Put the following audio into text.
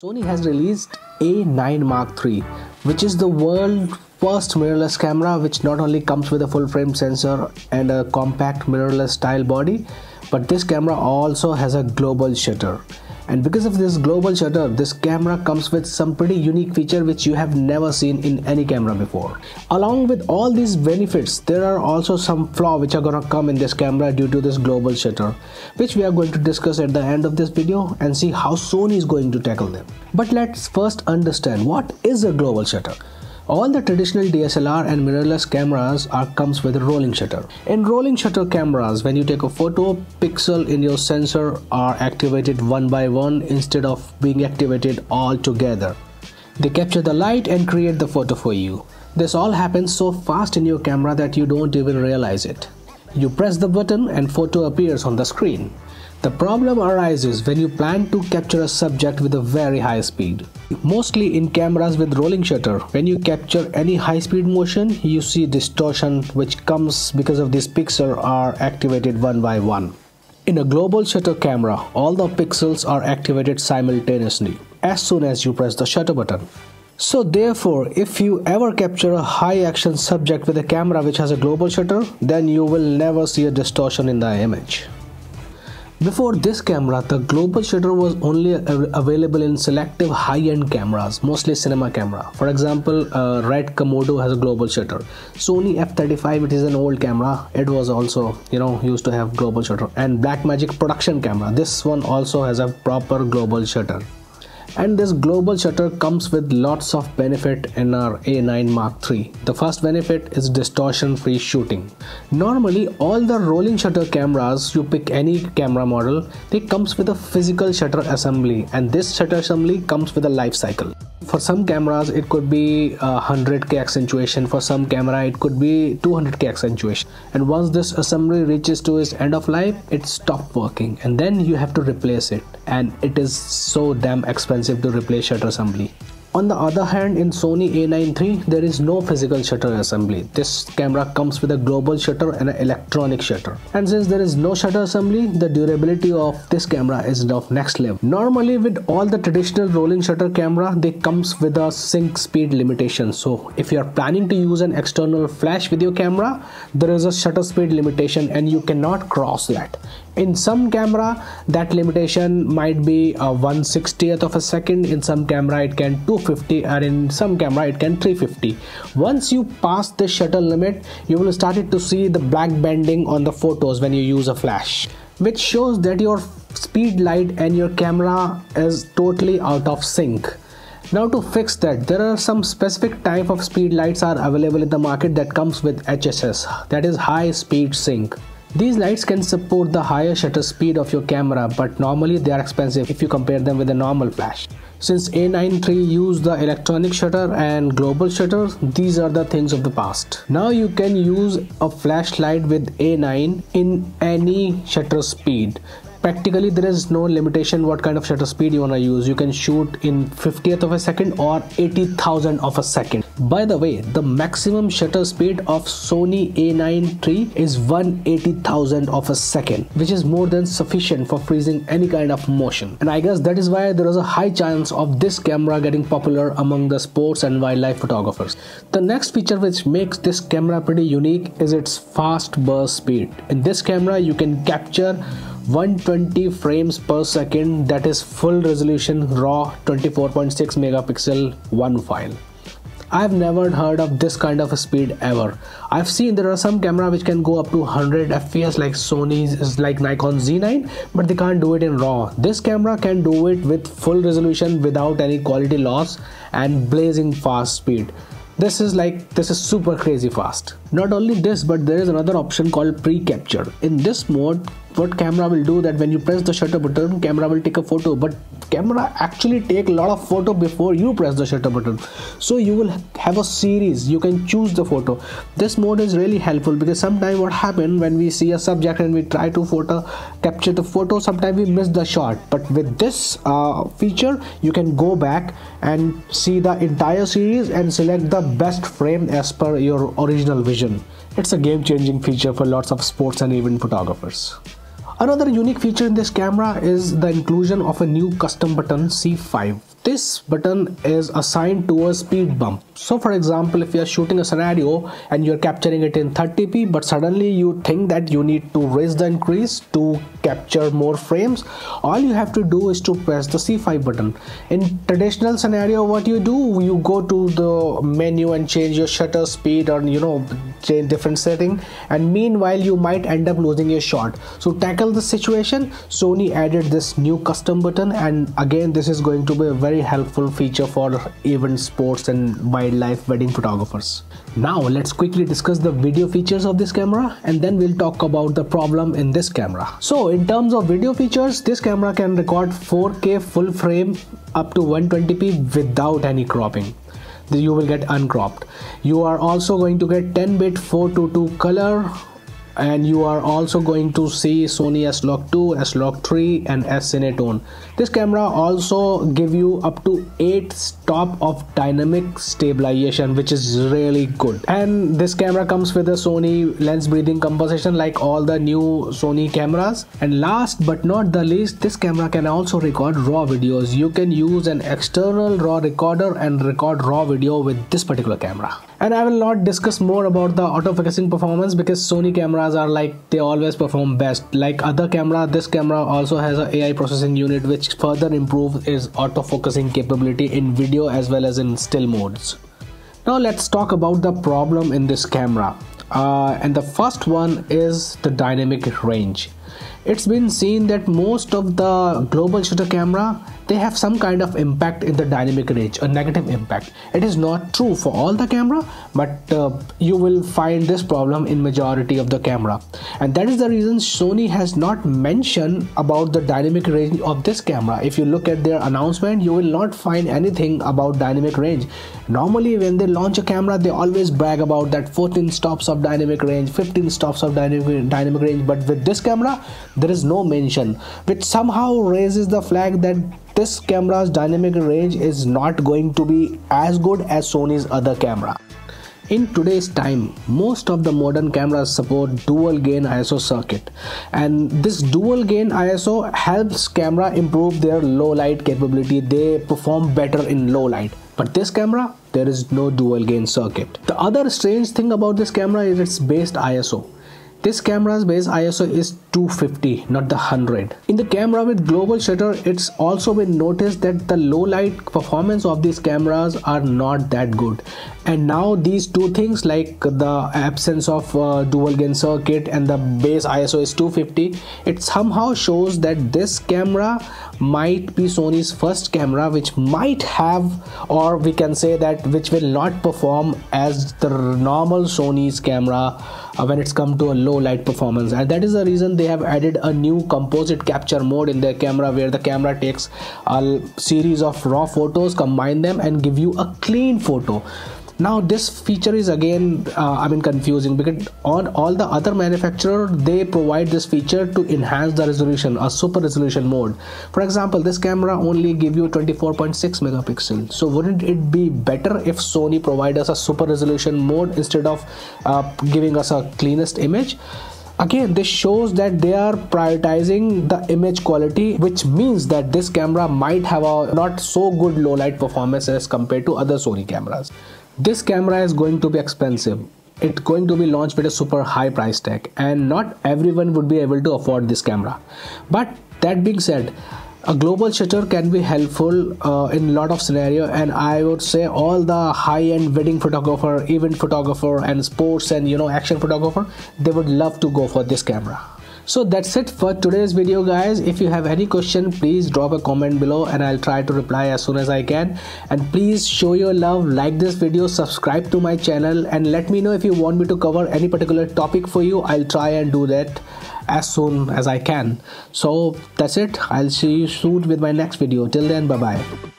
Sony has released A9 Mark III, which is the world's first mirrorless camera which not only comes with a full frame sensor and a compact mirrorless style body, but this camera also has a global shutter and because of this global shutter this camera comes with some pretty unique feature which you have never seen in any camera before. Along with all these benefits there are also some flaw which are gonna come in this camera due to this global shutter which we are going to discuss at the end of this video and see how Sony is going to tackle them. But let's first understand what is a global shutter all the traditional DSLR and mirrorless cameras are comes with a rolling shutter. In rolling shutter cameras, when you take a photo, pixel in your sensor are activated one by one instead of being activated all together. They capture the light and create the photo for you. This all happens so fast in your camera that you don't even realize it. You press the button and photo appears on the screen. The problem arises when you plan to capture a subject with a very high speed. Mostly in cameras with rolling shutter, when you capture any high speed motion, you see distortion which comes because of these pixels are activated one by one. In a global shutter camera, all the pixels are activated simultaneously as soon as you press the shutter button. So therefore, if you ever capture a high action subject with a camera which has a global shutter, then you will never see a distortion in the image. Before this camera, the global shutter was only available in selective high-end cameras, mostly cinema camera. For example, uh, Red Komodo has a global shutter. Sony F35, it is an old camera. It was also, you know, used to have global shutter. And Blackmagic production camera. This one also has a proper global shutter and this global shutter comes with lots of benefit in our A9 Mark III. The first benefit is distortion free shooting. Normally all the rolling shutter cameras you pick any camera model they comes with a physical shutter assembly and this shutter assembly comes with a life cycle for some cameras it could be uh, 100k accentuation. For some camera it could be 200k accentuation. And once this assembly reaches to its end of life it stops working. And then you have to replace it. And it is so damn expensive to replace shutter assembly on the other hand, in Sony A9 III, there is no physical shutter assembly. This camera comes with a global shutter and an electronic shutter. And since there is no shutter assembly, the durability of this camera is of next level. Normally, with all the traditional rolling shutter camera, they comes with a sync speed limitation. So if you are planning to use an external flash with your camera, there is a shutter speed limitation and you cannot cross that in some camera that limitation might be uh, a 160th of a second. In some camera it can 250 or in some camera it can 350 once you pass the shutter limit you will start to see the black banding on the photos when you use a flash which shows that your speed light and your camera is totally out of sync. Now to fix that, there are some specific type of speed lights are available in the market that comes with HSS, that is high speed sync. These lights can support the higher shutter speed of your camera but normally they are expensive if you compare them with a normal flash. Since A9 III used the electronic shutter and global shutter, these are the things of the past. Now you can use a flashlight with A9 in any shutter speed practically there is no limitation what kind of shutter speed you want to use. You can shoot in 50th of a second or 80,000 of a second. By the way the maximum shutter speed of Sony A9 III is 180,000 of a second which is more than sufficient for freezing any kind of motion. And I guess that is why there is a high chance of this camera getting popular among the sports and wildlife photographers. The next feature which makes this camera pretty unique is its fast burst speed. In this camera you can capture 120 frames per second that is full resolution raw 24.6 megapixel one file I've never heard of this kind of speed ever. I've seen there are some camera which can go up to 100 fps like Sony's like Nikon Z9 but they can't do it in RAW. This camera can do it with full resolution without any quality loss and blazing fast speed this is like this is super crazy fast not only this but there is another option called pre-capture in this mode what camera will do that when you press the shutter button camera will take a photo. But camera actually take a lot of photo before you press the shutter button. So you will have a series. You can choose the photo. This mode is really helpful because sometimes what happen when we see a subject and we try to photo capture the photo sometimes we miss the shot. But with this uh, feature you can go back and see the entire series and select the best frame as per your original vision. It's a game-changing feature for lots of sports and event photographers Another unique feature in this camera is the inclusion of a new custom button C5 this button is assigned to a speed boost. So for example if you are shooting a scenario and you're capturing it in 30p but suddenly you think that you need to raise the increase to capture more frames all you have to do is to press the c5 button. In traditional scenario what you do you go to the menu and change your shutter speed or you know change different setting and meanwhile you might end up losing your shot. So tackle the situation. Sony added this new custom button and again this is going to be a very helpful feature for event sports and wildlife wedding photographers. Now let's quickly discuss the video features of this camera and then we'll talk about the problem in this camera. So in terms of video features this camera can record 4k full frame up to 120p without any cropping. You will get uncropped. You are also going to get 10 bit 422 color and you are also going to see Sony S-Log2, S-Log3 and S-Cinetone. This camera also give you up to 8 stop of dynamic stabilization which is really good. And this camera comes with a Sony lens breathing compensation like all the new Sony cameras. And last but not the least this camera can also record raw videos. You can use an external raw recorder and record raw video with this particular camera. And I will not discuss more about the autofocusing performance because Sony cameras are like they always perform best. Like other camera this camera also has a AI processing unit which further improves its autofocusing capability in video as well as in still modes. Now let's talk about the problem in this camera. Uh, and the first one is the dynamic range. It's been seen that most of the global shutter camera they have some kind of impact in the dynamic range a negative impact. It is not true for all the camera but uh, you will find this problem in majority of the camera. And that is the reason Sony has not mentioned about the dynamic range of this camera. If you look at their announcement you will not find anything about dynamic range. Normally when they launch a camera they always brag about that 14 stops of dynamic range 15 stops of dynamic dynamic range. But with this camera there is no mention which somehow raises the flag that this camera's dynamic range is not going to be as good as Sony's other camera. In today's time, most of the modern cameras support dual gain ISO circuit and this dual gain ISO helps camera improve their low light capability. They perform better in low light. But this camera, there is no dual gain circuit. The other strange thing about this camera is its based ISO. This camera's base ISO is 250 not the 100 in the camera with global shutter it's also been noticed that the low light performance of these cameras are not that good and now these two things like the absence of uh, dual gain circuit and the base ISO is 250 it somehow shows that this camera might be Sony's first camera which might have or we can say that which will not perform as the normal Sony's camera uh, when it's come to a low light performance. And that is the reason they have added a new composite capture mode in their camera where the camera takes a series of raw photos combine them and give you a clean photo now this feature is again uh, i mean confusing because on all the other manufacturer they provide this feature to enhance the resolution a super resolution mode. For example this camera only give you 24.6 megapixel. So wouldn't it be better if sony provide us a super resolution mode instead of uh, giving us a cleanest image? Again this shows that they are prioritizing the image quality which means that this camera might have a not so good low light performance as compared to other sony cameras this camera is going to be expensive. It's going to be launched with a super high price tag and not everyone would be able to afford this camera. But that being said, a global shutter can be helpful uh, in a lot of scenario and i would say all the high-end wedding photographer event photographer and sports and you know action photographer they would love to go for this camera so that's it for today's video guys. If you have any question please drop a comment below and i'll try to reply as soon as i can. And please show your love like this video subscribe to my channel and let me know if you want me to cover any particular topic for you. I'll try and do that as soon as i can. So that's it. I'll see you soon with my next video. Till then bye bye